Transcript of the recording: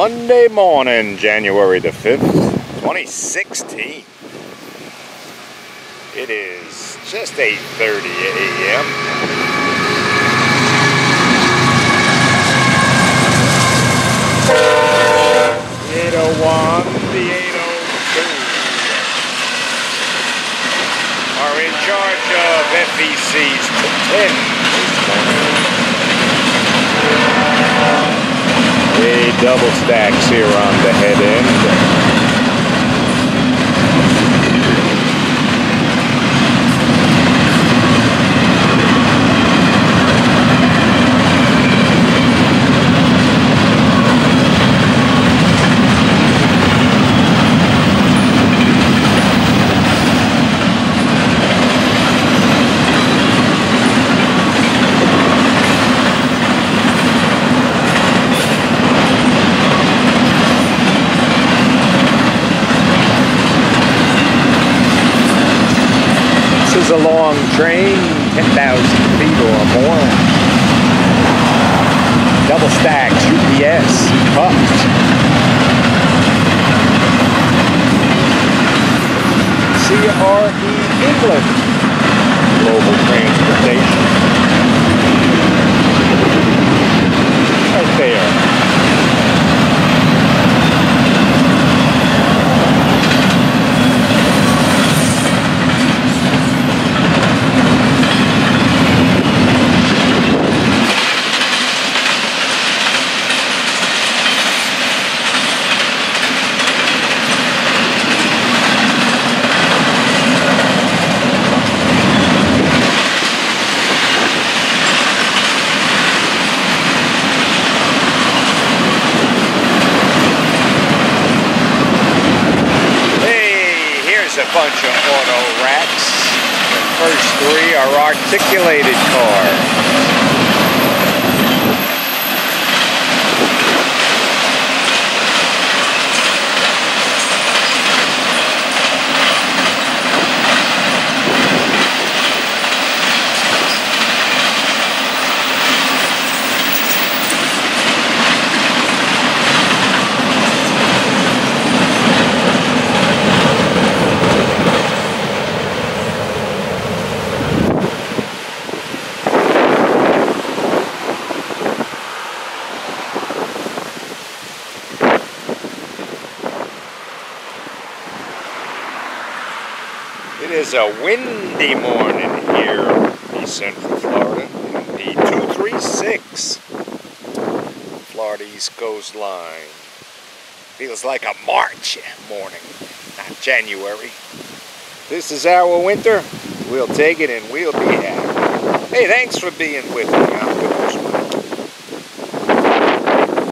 Monday morning, January the 5th, 2016. It is just 8.30 a.m. One, the eight oh two are in charge of FEC's 10 this morning. A double stacks here on the head end. This is a long train, 10,000 feet or more. Double stacks, UPS, puffed. CR England, Global Transportation. Right there. Hey, here's a bunch of auto racks. The first three are articulated cars. It is a windy morning here in Central Florida, in the 236 Florida East Coast line. Feels like a March morning, not January. This is our winter. We'll take it and we'll be happy. Hey, thanks for being with me.